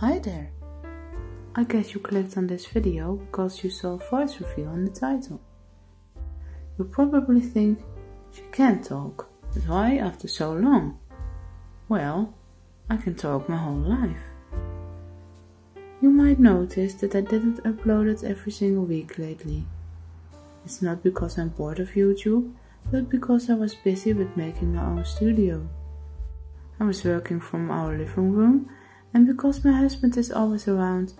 Hi there! I guess you clicked on this video because you saw voice reveal in the title. You probably think, she can't talk, but why after so long? Well, I can talk my whole life. You might notice that I didn't upload it every single week lately. It's not because I'm bored of YouTube, but because I was busy with making my own studio. I was working from our living room and because my husband is always around,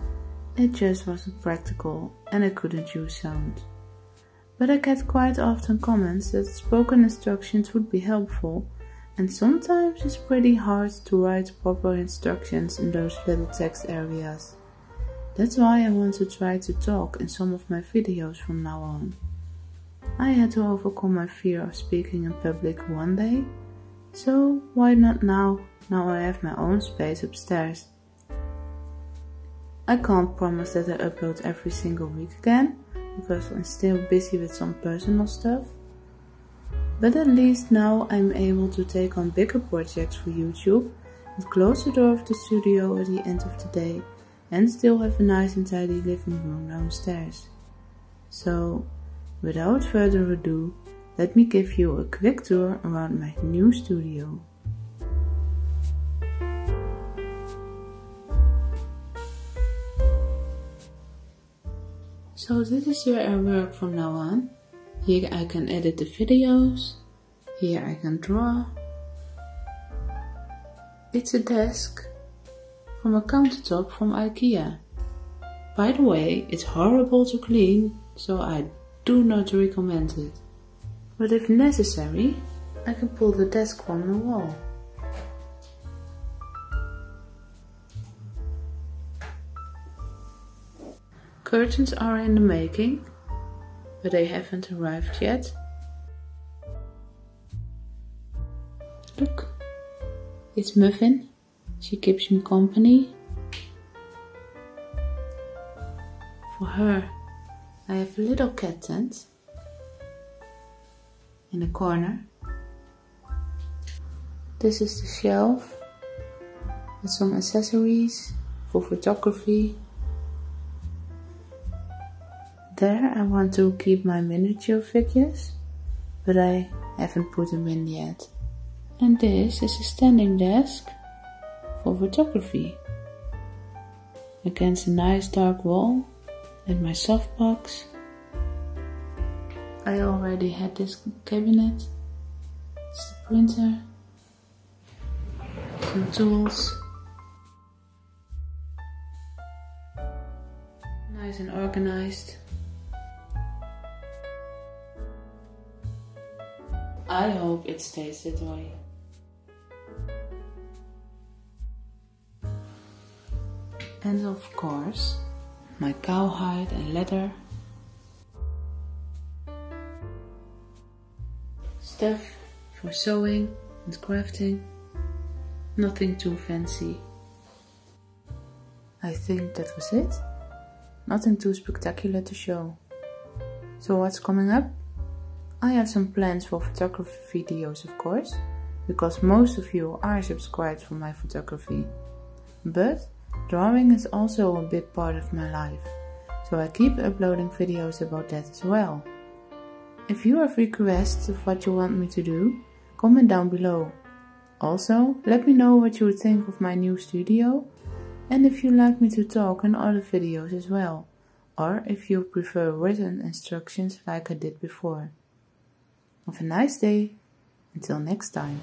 it just wasn't practical and I couldn't use sound. But I get quite often comments that spoken instructions would be helpful and sometimes it's pretty hard to write proper instructions in those little text areas. That's why I want to try to talk in some of my videos from now on. I had to overcome my fear of speaking in public one day, so why not now now I have my own space upstairs. I can't promise that I upload every single week again, because I'm still busy with some personal stuff. But at least now I'm able to take on bigger projects for YouTube and close the door of the studio at the end of the day and still have a nice and tidy living room downstairs. So, without further ado, let me give you a quick tour around my new studio. So this is where I work from now on. Here I can edit the videos. Here I can draw. It's a desk from a countertop from Ikea. By the way, it's horrible to clean, so I do not recommend it. But if necessary, I can pull the desk from the wall. Curtains are in the making, but they haven't arrived yet. Look, it's Muffin. She keeps me company. For her, I have a little cat tent in the corner. This is the shelf with some accessories for photography there I want to keep my miniature figures, but I haven't put them in yet. And this is a standing desk for photography. Against a nice dark wall and my softbox. I already had this cabinet. It's the printer. Some tools. Nice and organized. I hope it stays that way. And of course, my cowhide and leather. Stuff for sewing and crafting. Nothing too fancy. I think that was it. Nothing too spectacular to show. So what's coming up? I have some plans for photography videos of course, because most of you are subscribed for my photography. But drawing is also a big part of my life, so I keep uploading videos about that as well. If you have requests of what you want me to do, comment down below. Also, let me know what you think of my new studio and if you like me to talk in other videos as well, or if you prefer written instructions like I did before. Have a nice day. Until next time.